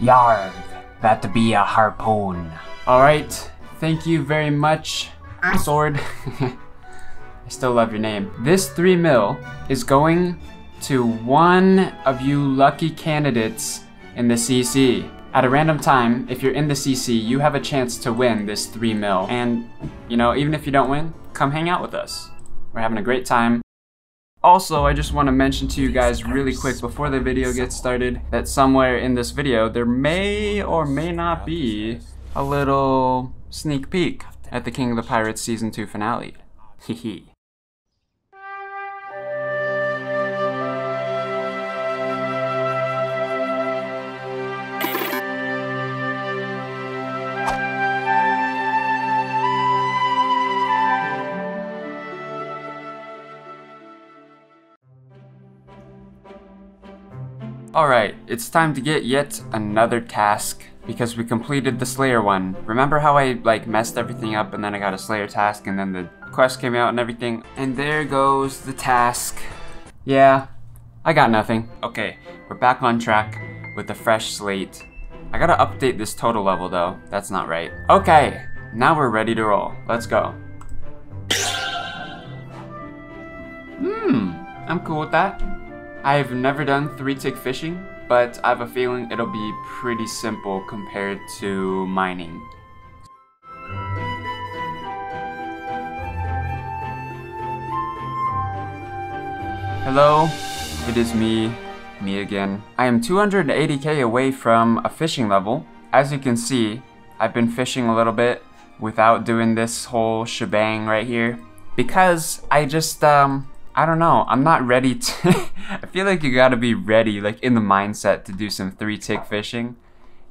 Yarg, that to be a harpoon. Alright, thank you very much, Sword. I still love your name. This 3 mil is going to one of you lucky candidates in the CC. At a random time, if you're in the CC, you have a chance to win this 3 mil. And, you know, even if you don't win, come hang out with us. We're having a great time. Also, I just want to mention to you guys really quick before the video gets started that somewhere in this video there may or may not be a little sneak peek at the King of the Pirates Season 2 finale. Hehe. Alright, it's time to get yet another task because we completed the Slayer one. Remember how I like messed everything up and then I got a Slayer task and then the quest came out and everything? And there goes the task. Yeah, I got nothing. Okay, we're back on track with a fresh slate. I gotta update this total level though, that's not right. Okay, now we're ready to roll. Let's go. Hmm, I'm cool with that. I've never done three tick fishing, but I have a feeling it'll be pretty simple compared to mining. Hello, it is me, me again. I am 280k away from a fishing level. As you can see, I've been fishing a little bit without doing this whole shebang right here because I just um I don't know. I'm not ready to. I feel like you gotta be ready, like in the mindset to do some three tick fishing.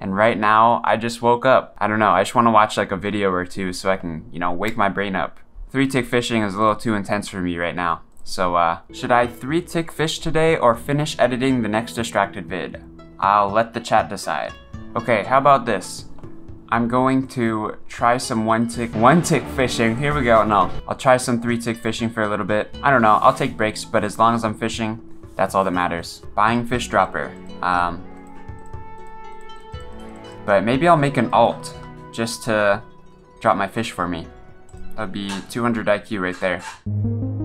And right now, I just woke up. I don't know. I just want to watch like a video or two so I can, you know, wake my brain up. Three tick fishing is a little too intense for me right now. So, uh, should I three tick fish today or finish editing the next distracted vid? I'll let the chat decide. Okay, how about this? I'm going to try some one tick one tick fishing. Here we go. No, I'll try some three tick fishing for a little bit. I don't know. I'll take breaks, but as long as I'm fishing, that's all that matters. Buying fish dropper. Um, but maybe I'll make an alt just to drop my fish for me. That'd be 200 IQ right there.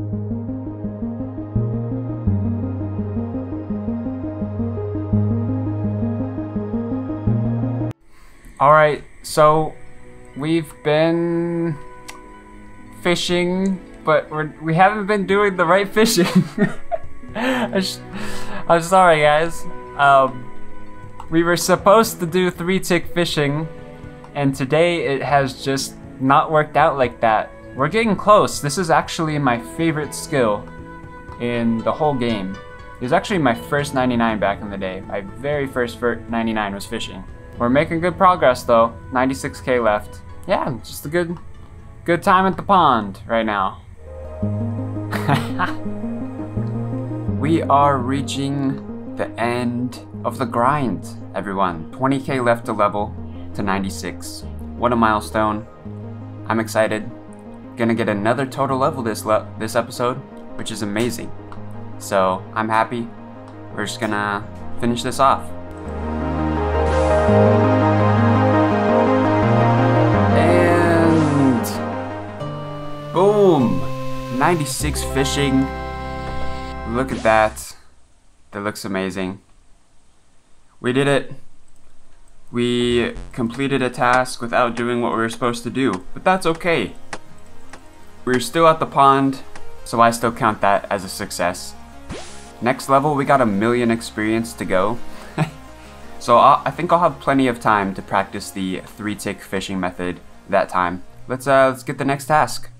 Alright, so we've been fishing, but we're, we haven't been doing the right fishing. I'm sorry, guys. Um, we were supposed to do three tick fishing, and today it has just not worked out like that. We're getting close. This is actually my favorite skill in the whole game. It was actually my first 99 back in the day. My very first 99 was fishing. We're making good progress though. 96k left. Yeah, just a good good time at the pond right now. we are reaching the end of the grind, everyone. 20k left to level to 96. What a milestone. I'm excited. Gonna get another total level this le this episode, which is amazing. So, I'm happy. We're just gonna finish this off. 96 fishing. Look at that. That looks amazing. We did it. We completed a task without doing what we were supposed to do, but that's okay. We're still at the pond, so I still count that as a success. Next level, we got a million experience to go. So I'll, i think I'll have plenty of time to practice the three tick fishing method that time. Let's uh, let's get the next task.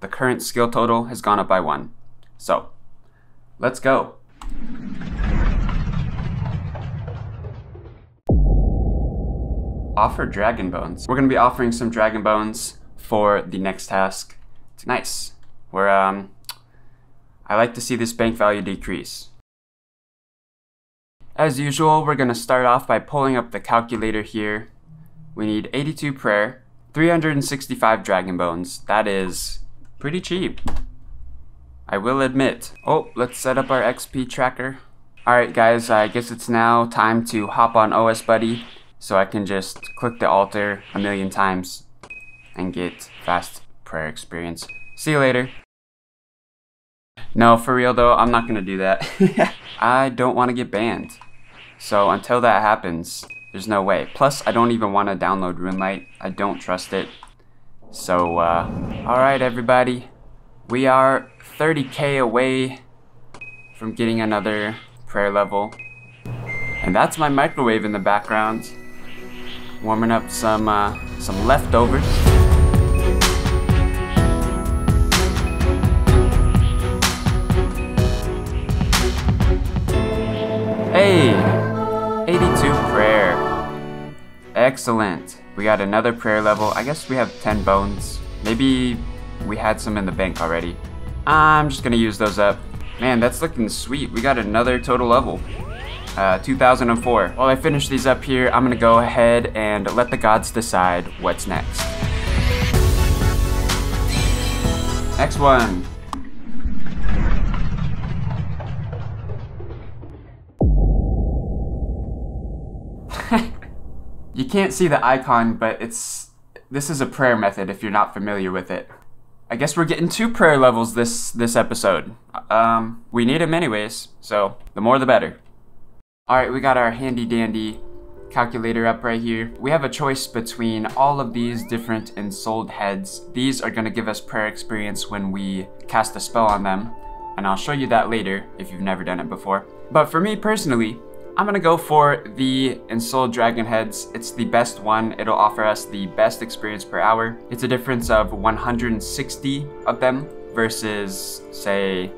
The current skill total has gone up by one. So let's go. Offer dragon bones. We're gonna be offering some dragon bones for the next task. It's Nice. We're um I like to see this bank value decrease. As usual, we're to start off by pulling up the calculator here. We need 82 prayer, 365 dragon bones. That is pretty cheap. I will admit. Oh, let's set up our XP tracker. Alright guys, I guess it's now time to hop on OS Buddy so I can just click the altar a million times and get fast prayer experience. See you later. No, for real though, I'm not gonna do that. I don't want to get banned. So until that happens, there's no way. Plus, I don't even want to download RuneLite. I don't trust it. So, uh, alright everybody. We are 30k away from getting another prayer level. And that's my microwave in the background. Warming up some, uh, some leftovers. Hey! 82 prayer. Excellent. We got another prayer level. I guess we have 10 bones. Maybe we had some in the bank already. I'm just gonna use those up. Man, that's looking sweet. We got another total level. Uh, 2004. While I finish these up here, I'm gonna go ahead and let the gods decide what's next. Next one. You can't see the icon, but it's this is a prayer method if you're not familiar with it. I guess we're getting two prayer levels this this episode. Um, we need them anyways, so the more the better. All right, we got our handy dandy calculator up right here. We have a choice between all of these different ensouled heads. These are gonna give us prayer experience when we cast a spell on them, and I'll show you that later if you've never done it before. But for me personally, I'm gonna go for the Ensouled Dragon Heads. It's the best one. It'll offer us the best experience per hour. It's a difference of 160 of them versus, say,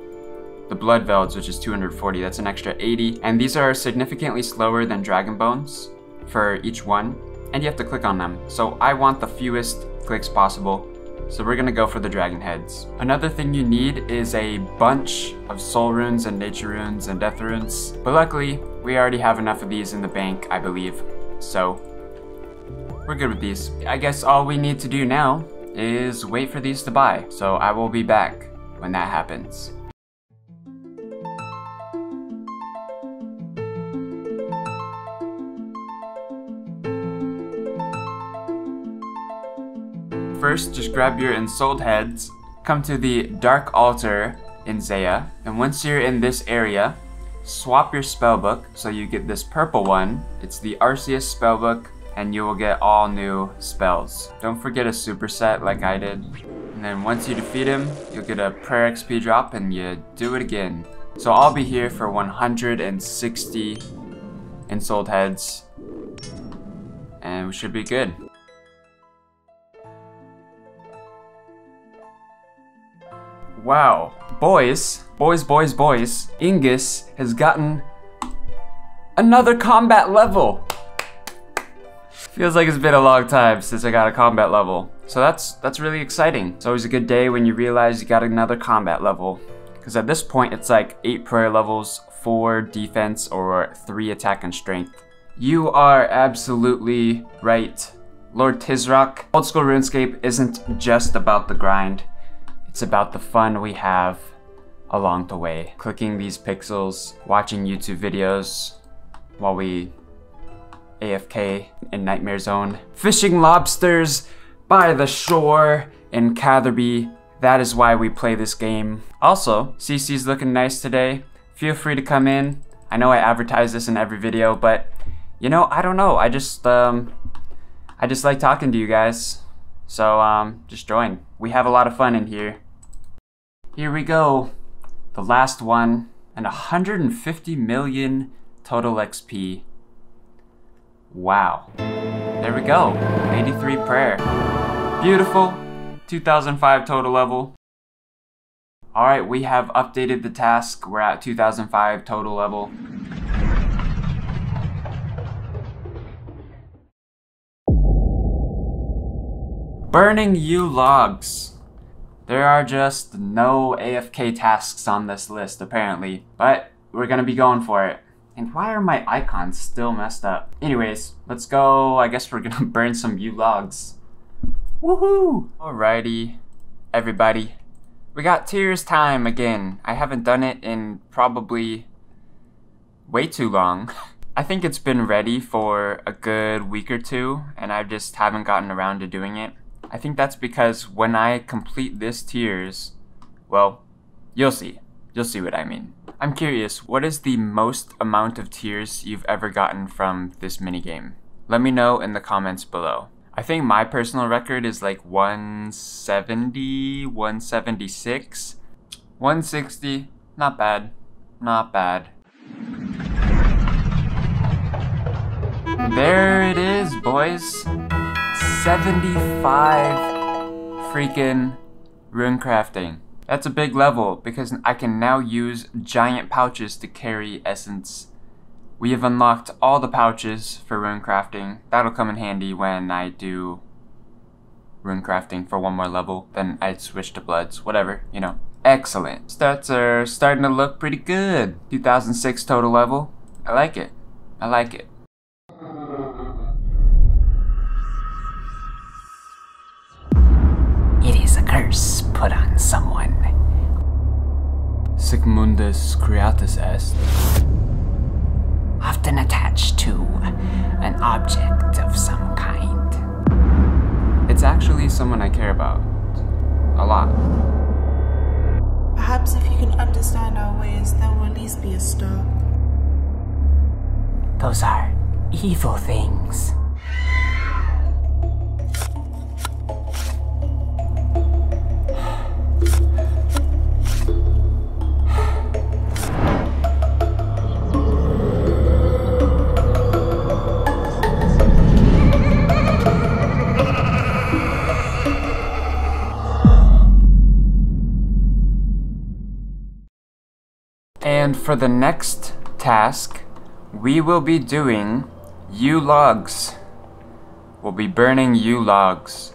the Blood Velds, which is 240. That's an extra 80. And these are significantly slower than Dragon Bones for each one. And you have to click on them. So I want the fewest clicks possible. So we're gonna go for the dragon heads. Another thing you need is a bunch of soul runes and nature runes and death runes. But luckily, we already have enough of these in the bank, I believe. So we're good with these. I guess all we need to do now is wait for these to buy. So I will be back when that happens. First, just grab your ensouled heads, come to the Dark Altar in Zeah, and once you're in this area, swap your spellbook so you get this purple one. It's the Arceuus spellbook, and you will get all new spells. Don't forget a superset like I did. And then once you defeat him, you'll get a prayer XP drop and you do it again. So I'll be here for 160 ensouled heads. And we should be good. Wow. Boys, boys, boys, boys, Ingus has gotten another combat level. Feels like it's been a long time since I got a combat level. So that's that's really exciting. It's always a good day when you realize you got another combat level. Because at this point, it's like 8 prayer levels, 4 defense, or 3 attack and strength. You are absolutely right. Lord Tizrock, Old School RuneScape isn't just about the grind. It's about the fun we have along the way. Clicking these pixels, watching YouTube videos while we AFK in Nightmare Zone. Fishing lobsters by the shore in Catherby. That is why we play this game. Also, CC's looking nice today. Feel free to come in. I know I advertise this in every video, but you know, I don't know. I just, um, I just like talking to you guys. So, um, just join. We have a lot of fun in here. Here we go. The last one. And 150 million total XP. Wow. There we go. 83 prayer. Beautiful. 2005 total level. Alright, we have updated the task. We're at 2005 total level. Burning Yew logs. There are just no AFK tasks on this list, apparently. But we're gonna be going for it. And why are my icons still messed up? Anyways, let's go. I guess we're gonna burn some yew logs. Woohoo! Alrighty, everybody. We got tears time again. I haven't done it in probably way too long. I think it's been ready for a good week or two, and I just haven't gotten around to doing it. I think that's because when I complete this tears, well, you'll see. You'll see what I mean. I'm curious, what is the most amount of tears you've ever gotten from this minigame? Let me know in the comments below. I think my personal record is like 170, 176, 160. Not bad. Not bad. There it is, boys. 75 freaking rune crafting. That's a big level because I can now use giant pouches to carry essence. We have unlocked all the pouches for rune crafting. That'll come in handy when I do rune crafting for one more level. Then I'd switch to bloods, whatever, you know. Excellent. Stats are starting to look pretty good. 2006 total level. I like it. I like it. Curse put on someone. Sigmundus Creatus est. Often attached to an object of some kind. It's actually someone I care about. A lot. Perhaps if you can understand our ways, there will at least be a stop. Those are evil things. And for the next task, we will be doing yew logs. We'll be burning yew logs.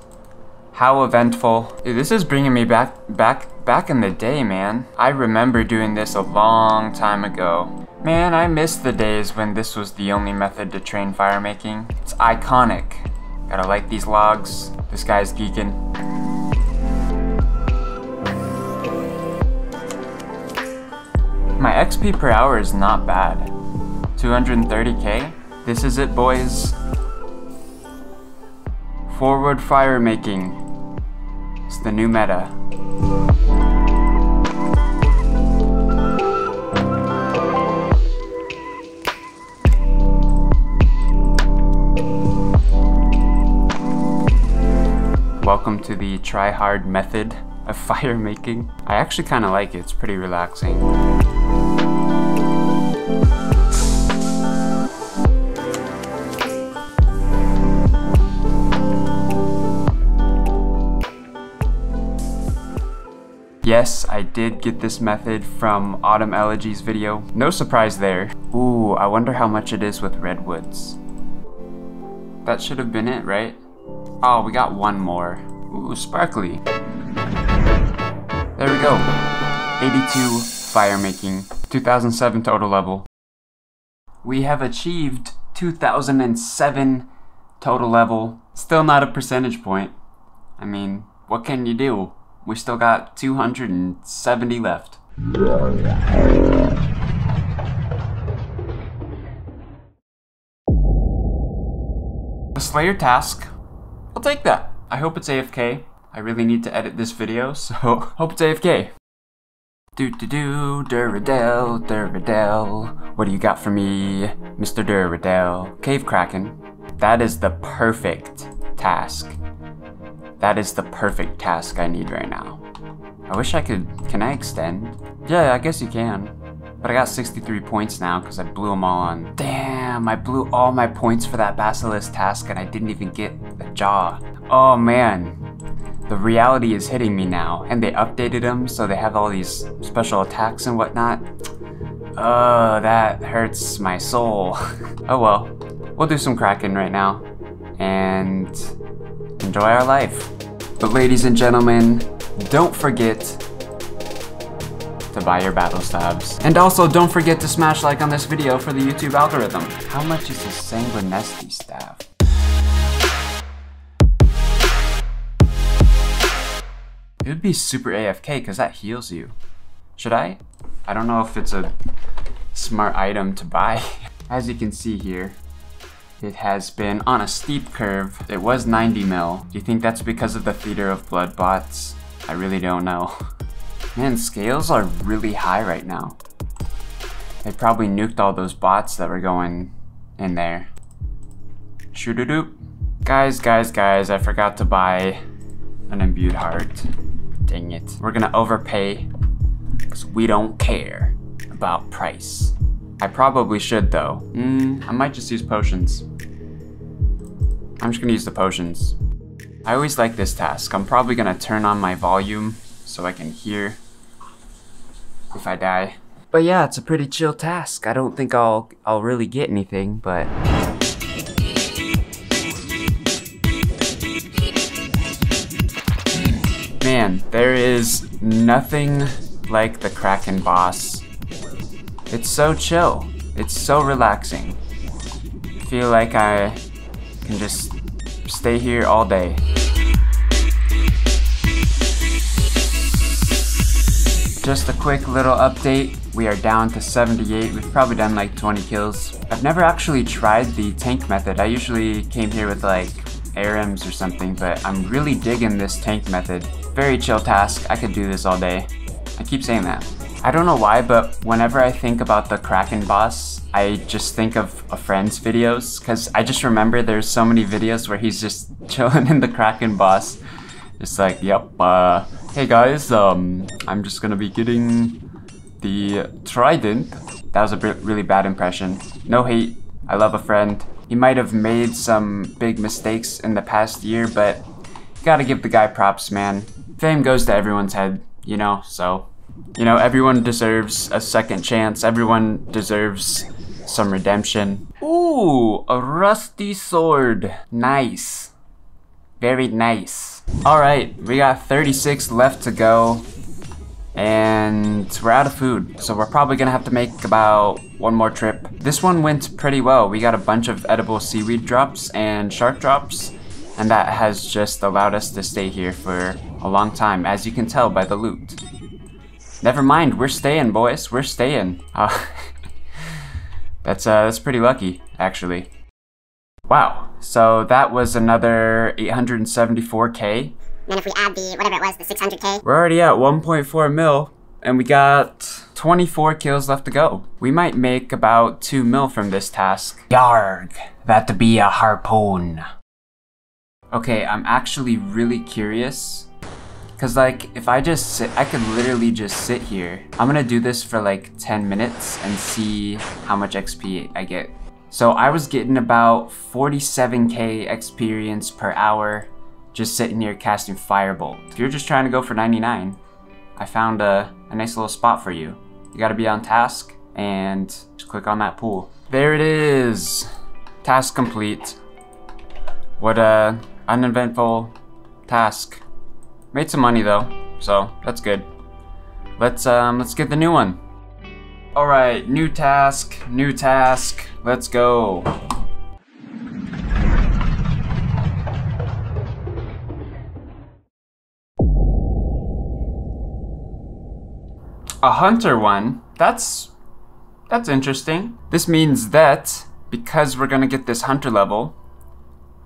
How eventful. Dude, this is bringing me back, back, back in the day, man. I remember doing this a long time ago. Man, I miss the days when this was the only method to train fire making. It's iconic. Gotta light these logs. This guy's geeking. My XP per hour is not bad. 230k? This is it, boys. Forward fire making. It's the new meta. Welcome to the try hard method of fire making. I actually kind of like it, it's pretty relaxing. Yes, I did get this method from Autumn Elegy's video. No surprise there. Ooh, I wonder how much it is with redwoods. That should have been it, right? Oh, we got one more. Ooh, sparkly. There we go. 82 fire making, 2007 total level. We have achieved 2007 total level. Still not a percentage point. I mean, what can you do? We still got 270 left. The Slayer task. I'll take that. I hope it's AFK. I really need to edit this video, so hope it's AFK. Do do do, Duradel, Duradel. What do you got for me, Mr. Duradel? Cave Kraken. That is the perfect task. That is the perfect task I need right now. I wish I could. Can I extend? Yeah, I guess you can. But I got 63 points now because I blew them all on. Damn, I blew all my points for that Basilisk task and I didn't even get a jaw. Oh man, the reality is hitting me now. And they updated them so they have all these special attacks and whatnot. Oh, that hurts my soul. oh well, we'll do some Kraken right now. And enjoy our life. But ladies and gentlemen, don't forget to buy your battle stabs. And also don't forget to smash like on this video for the YouTube algorithm. How much is a Sanguinesti staff? It would be super AFK because that heals you. Should I? I don't know if it's a smart item to buy. As you can see here, it has been on a steep curve. It was 90 mil. Do you think that's because of the Theater of Blood bots? I really don't know. Man, scales are really high right now. They probably nuked all those bots that were going in there. Shoot a doop. Guys, guys, guys, I forgot to buy an imbued heart. Dang it. We're gonna overpay because we don't care about price. I probably should though. Mm, I might just use potions. I'm just gonna use the potions. I always like this task. I'm probably gonna turn on my volume so I can hear if I die. But yeah, it's a pretty chill task. I don't think I'll I'll really get anything, but Man, there is nothing like the Kraken boss. It's so chill. It's so relaxing. I feel like I can just stay here all day. Just a quick little update. We are down to 78. We've probably done like 20 kills. I've never actually tried the tank method. I usually came here with like ARMs or something, but I'm really digging this tank method. Very chill task. I could do this all day. I keep saying that. I don't know why, but whenever I think about the Kraken boss, I just think of a friend's videos, because I just remember there's so many videos where he's just chilling in the Kraken boss. Just like, yep, uh, hey guys, um, I'm just gonna be getting the Trident. That was a really bad impression. No hate, I love a friend. He might have made some big mistakes in the past year, but gotta give the guy props, man. Fame goes to everyone's head, you know, so. You know, everyone deserves a second chance. Everyone deserves some redemption. Ooh, a rusty sword. Nice. Very nice. Alright, we got 36 left to go. And we're out of food, so we're probably gonna have to make about one more trip. This one went pretty well. We got a bunch of edible seaweed drops and shark drops, and that has just allowed us to stay here for a long time, as you can tell by the loot. Never mind, we're staying, boys. We're staying. Uh, that's uh, that's pretty lucky, actually. Wow, so that was another 874k. And if we add the, whatever it was, the 600k. We're already at 1.4 mil, and we got 24 kills left to go. We might make about 2 mil from this task. Yarg, that to be a harpoon. Okay, I'm actually really curious. Cause like, if I just sit, I could literally just sit here. I'm gonna do this for like 10 minutes and see how much XP I get. So I was getting about 47k experience per hour just sitting here casting Firebolt. If you're just trying to go for 99, I found a, a nice little spot for you. You gotta be on task and just click on that pool. There it is! Task complete. What a uneventful task. Made some money though, so that's good. Let's um let's get the new one. Alright, new task, new task. Let's go. A hunter one? That's... That's interesting. This means that, because we're gonna get this hunter level,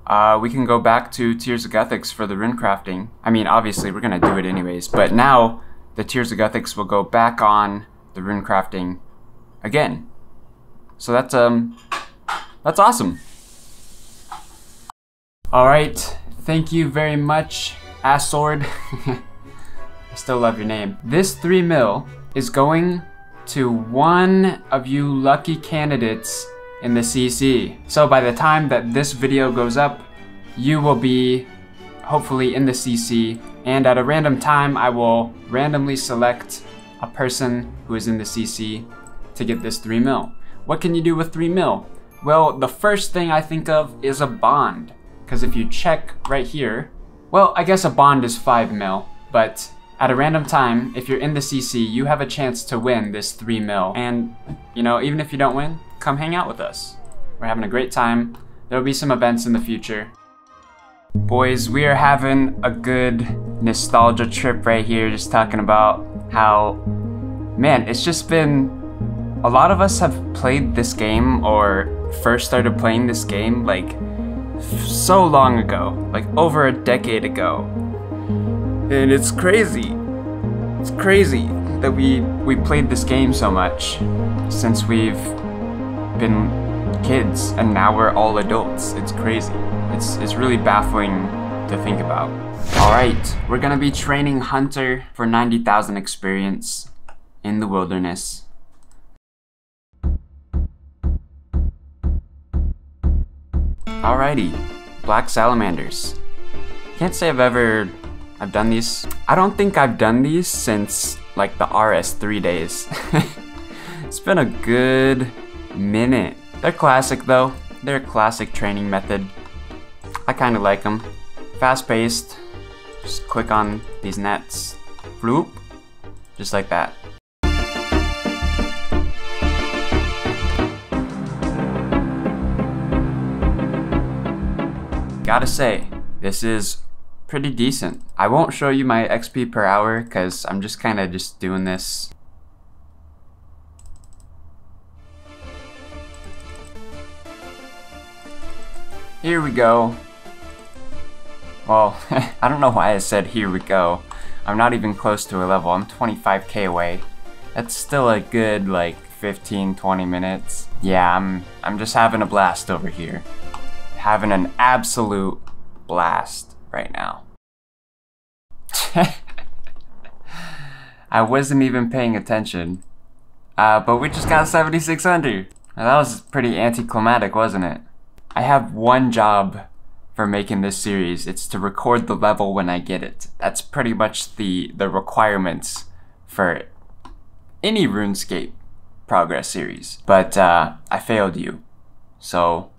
uh, we can go back to Tears of Guthix for the rune crafting. I mean, obviously, we're gonna do it anyways, but now the Tears of Guthix will go back on the rune crafting again. So that's um that's awesome. Alright, thank you very much, Assword. I still love your name. This 3 mil is going to one of you lucky candidates in the CC. So by the time that this video goes up, you will be hopefully in the CC and at a random time I will randomly select a person who is in the CC to get this 3 mil. What can you do with 3 mil? Well, the first thing I think of is a bond. Because if you check right here, well, I guess a bond is 5 mil, but at a random time, if you're in the CC, you have a chance to win this 3 mil. And, you know, even if you don't win, come hang out with us. We're having a great time. There'll be some events in the future. Boys, we are having a good nostalgia trip right here, just talking about how, man, it's just been a lot of us have played this game or first started playing this game like so long ago, like over a decade ago. And it's crazy. It's crazy that we we played this game so much since we've been kids and now we're all adults. It's crazy. It's it's really baffling to think about. All right, we're gonna be training Hunter for 90,000 experience in the wilderness. Alrighty, black salamanders. Can't say I've ever I've done these. I don't think I've done these since like the RS3 days. it's been a good minute. They're classic though. They're a classic training method. I kind of like them. Fast paced. Just click on these nets. Floop. Just like that. Gotta say, this is pretty decent. I won't show you my XP per hour because I'm just kind of just doing this. Here we go. Well, I don't know why I said here we go. I'm not even close to a level. I'm 25k away. That's still a good like 15 20 minutes. Yeah, I'm I'm just having a blast over here. Having an absolute blast right now. I wasn't even paying attention. Uh, but we just got 7600. That was pretty anticlimactic, wasn't it? I have one job for making this series. It's to record the level when I get it. That's pretty much the, the requirements for any RuneScape progress series. But uh, I failed you. So